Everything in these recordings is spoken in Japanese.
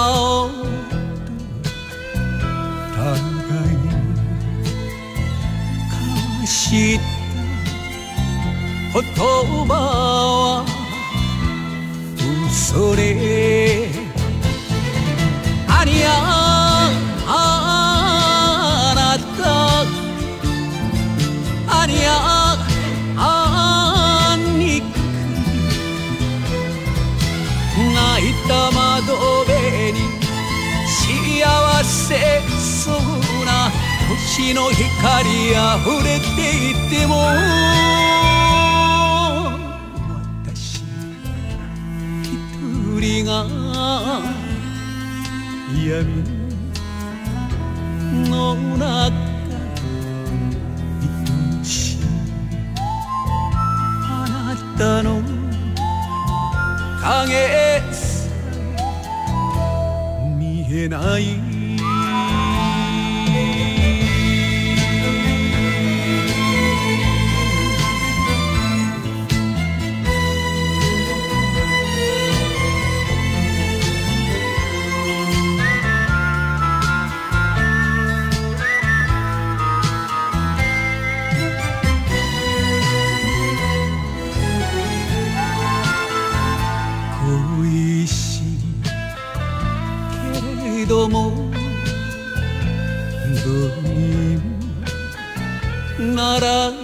青といした言葉はそれありゃあなたありゃあに泣いた窓辺に幸せそうな星の光あふれていても。私一人が闇の中愛しあなたの影。えない。恋しい。けれどもどうにもならない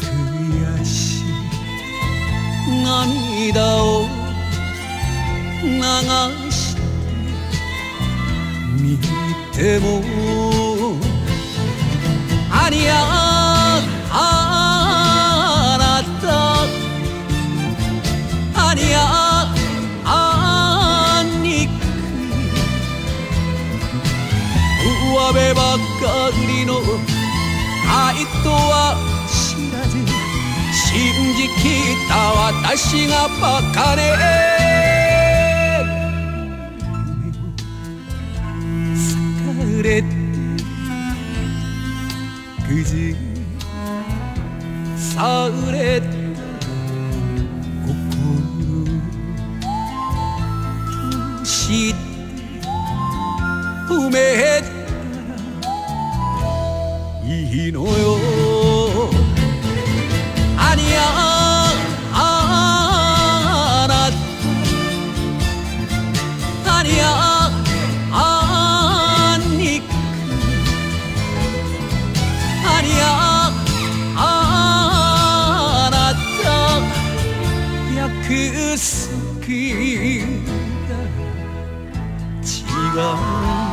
悔しい涙を流して見てもあにゃあなたあにゃあ上辺ばかりの愛とは知らず信じきった私がバカね。夢を裂かれてくじされた心して埋め 이노요. 아니야 아나 아니야 아니 아니야 아나다 약속이다 그 그 지가